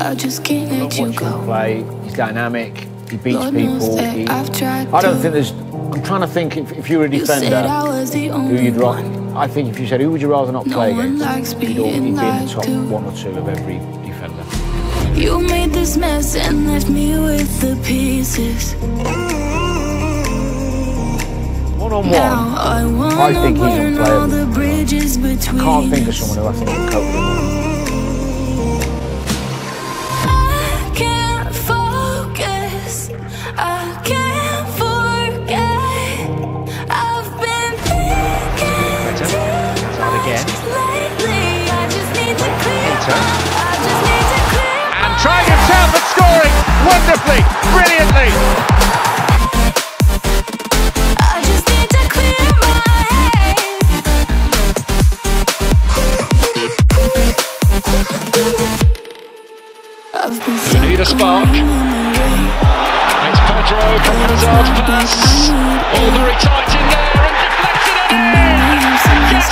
I just can't let you go. play. He's dynamic. He beats Lord people. He, I've tried I don't think there's. I'm trying to think if, if you're a said I defender, the who you'd rather. one. I think if you said who would you rather not No play against, likes he'd, all, he'd being be in the top to. one or two of every defender. You made this mess and left me with the pieces. One on Now one, I wanna I think he's burn all unplayable. the bridges between can't think of someone who I think can cope with to clear. Peter. I just need. And trying himself and scoring wonderfully, brilliantly. Need to clear my head. I've been You need a spark. stuck along the way. It's Pedro from Hazard's pass. All very tight in there and deflected it in. Gets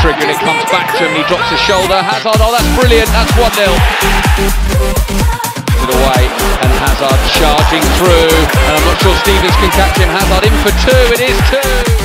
trigger and it comes back to him. He drops his shoulder. Hazard, oh, that's brilliant. That's 1 0. It away and Hazard charging through. And I'm not sure Stevens can catch him. Hazard in for two. It is two.